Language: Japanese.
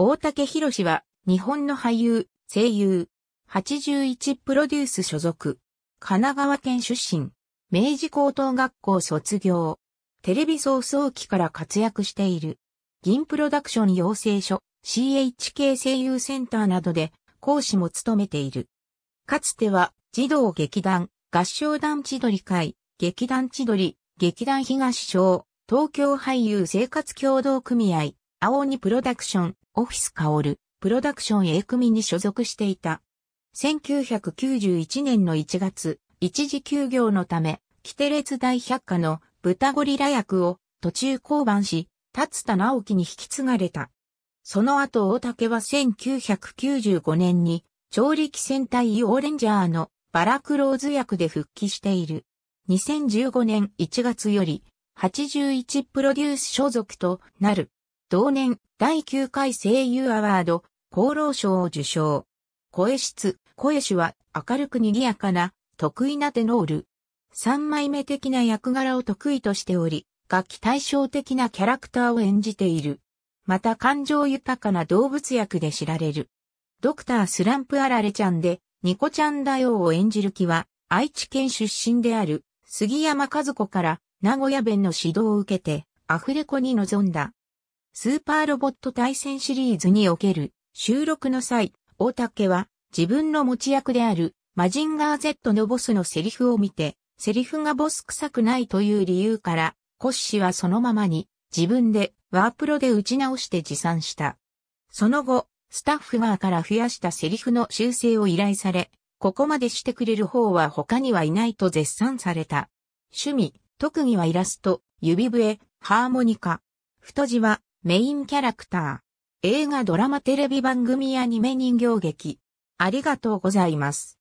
大竹博士は日本の俳優、声優、81プロデュース所属、神奈川県出身、明治高等学校卒業、テレビ創創期から活躍している、銀プロダクション養成所、CHK 声優センターなどで講師も務めている。かつては児童劇団、合唱団千鳥会、劇団千鳥、劇団東小、東京俳優生活協同組合、青鬼プロダクション、オフィスカオル、プロダクション A 組に所属していた。1991年の1月、一時休業のため、キテレツ大百科の豚ゴリラ役を途中降板し、達田直樹に引き継がれた。その後大竹は1995年に、調力戦隊オーレンジャーのバラクローズ役で復帰している。2015年1月より、81プロデュース所属となる。同年、第9回声優アワード、厚労省を受賞。声質、声種は明るく賑やかな、得意なテノール。三枚目的な役柄を得意としており、楽器対照的なキャラクターを演じている。また感情豊かな動物役で知られる。ドクタースランプあられちゃんで、ニコちゃん大王を演じる気は、愛知県出身である、杉山和子から名古屋弁の指導を受けて、アフレコに臨んだ。スーパーロボット対戦シリーズにおける収録の際、大竹は自分の持ち役であるマジンガー Z のボスのセリフを見て、セリフがボス臭くないという理由から、コッシはそのままに自分でワープロで打ち直して持参した。その後、スタッフ側から増やしたセリフの修正を依頼され、ここまでしてくれる方は他にはいないと絶賛された。趣味、特技はイラスト、指笛、ハーモニカ。太字はメインキャラクター。映画ドラマテレビ番組アニメ人形劇。ありがとうございます。